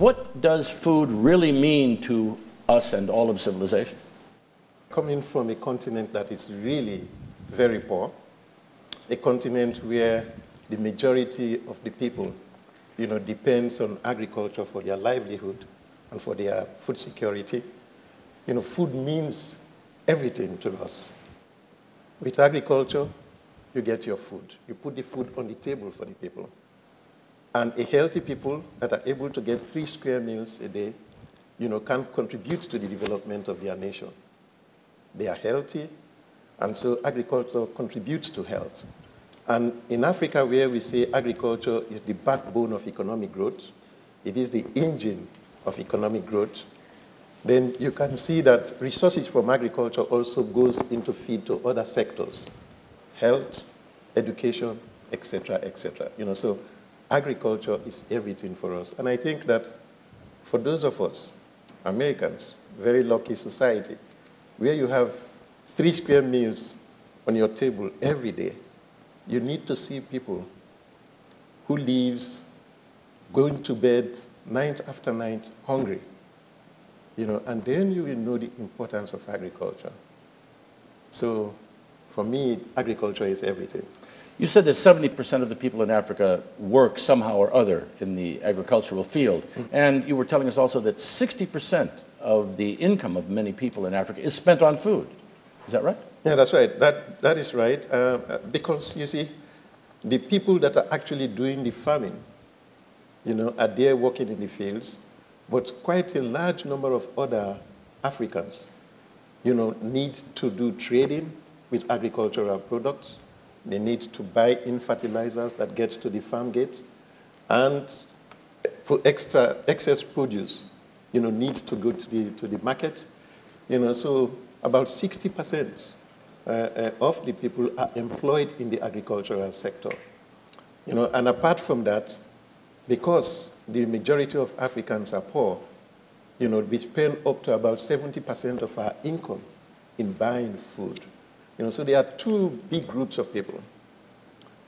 What does food really mean to us and all of civilization? Coming from a continent that is really very poor, a continent where the majority of the people, you know, depends on agriculture for their livelihood and for their food security. You know, food means everything to us. With agriculture, you get your food. You put the food on the table for the people. And a healthy people that are able to get three square meals a day, you know, can contribute to the development of their nation. They are healthy, and so agriculture contributes to health. And in Africa, where we say agriculture is the backbone of economic growth, it is the engine of economic growth, then you can see that resources from agriculture also goes into feed to other sectors, health, education, etc., etc. You know, so agriculture is everything for us. And I think that for those of us, Americans, very lucky society, where you have three square meals on your table every day, you need to see people who lives going to bed night after night hungry. You know, and then you will know the importance of agriculture. So for me, agriculture is everything. You said that 70% of the people in Africa work somehow or other in the agricultural field. And you were telling us also that 60% of the income of many people in Africa is spent on food. Is that right? Yeah, that's right. That, that is right. Uh, because, you see, the people that are actually doing the farming, you know, are there working in the fields, but quite a large number of other Africans, you know, need to do trading with agricultural products. They need to buy in fertilizers that gets to the farm gates, and for extra excess produce, you know, needs to go to the to the market. You know, so about 60 percent uh, uh, of the people are employed in the agricultural sector. You know, and apart from that, because the majority of Africans are poor, you know, we spend up to about 70% of our income in buying food. You know, so there are two big groups of people.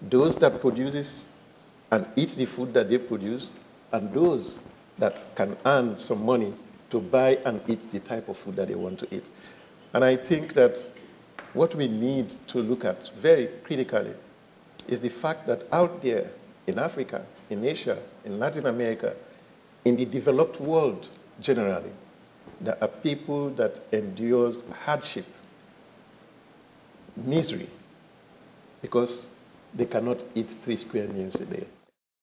Those that produces and eat the food that they produce, and those that can earn some money to buy and eat the type of food that they want to eat. And I think that what we need to look at very critically is the fact that out there in Africa, in Asia, in Latin America, in the developed world generally, there are people that endures hardship, misery, because they cannot eat three square meals a day.